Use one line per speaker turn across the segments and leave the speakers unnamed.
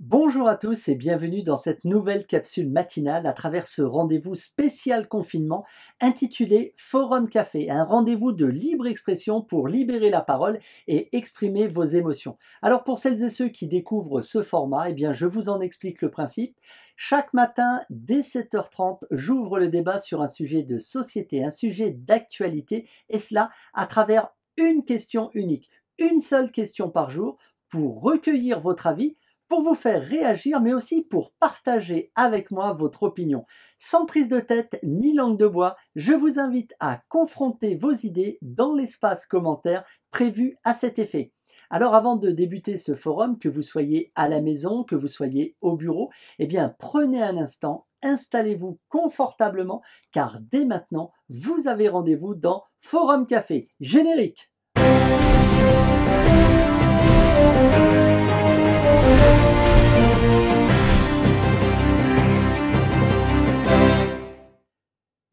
Bonjour à tous et bienvenue dans cette nouvelle capsule matinale à travers ce rendez-vous spécial confinement intitulé Forum Café, un rendez-vous de libre expression pour libérer la parole et exprimer vos émotions. Alors pour celles et ceux qui découvrent ce format, eh je vous en explique le principe. Chaque matin dès 7h30, j'ouvre le débat sur un sujet de société, un sujet d'actualité et cela à travers une question unique, une seule question par jour pour recueillir votre avis pour vous faire réagir, mais aussi pour partager avec moi votre opinion. Sans prise de tête ni langue de bois, je vous invite à confronter vos idées dans l'espace commentaire prévu à cet effet. Alors avant de débuter ce forum, que vous soyez à la maison, que vous soyez au bureau, eh bien prenez un instant, installez-vous confortablement, car dès maintenant, vous avez rendez-vous dans Forum Café. Générique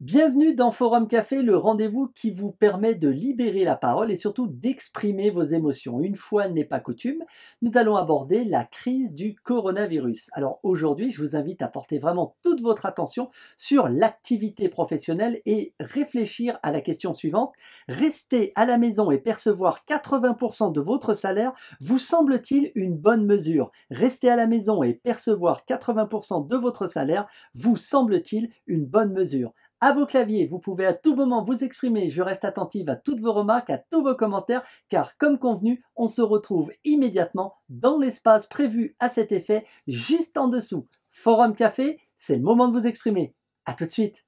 Bienvenue dans Forum Café, le rendez-vous qui vous permet de libérer la parole et surtout d'exprimer vos émotions. Une fois n'est pas coutume, nous allons aborder la crise du coronavirus. Alors aujourd'hui, je vous invite à porter vraiment toute votre attention sur l'activité professionnelle et réfléchir à la question suivante. Rester à la maison et percevoir 80% de votre salaire vous semble-t-il une bonne mesure? Rester à la maison et percevoir 80% de votre salaire vous semble-t-il une bonne mesure? À vos claviers, vous pouvez à tout moment vous exprimer. Je reste attentive à toutes vos remarques, à tous vos commentaires, car comme convenu, on se retrouve immédiatement dans l'espace prévu à cet effet, juste en dessous. Forum Café, c'est le moment de vous exprimer. À tout de suite.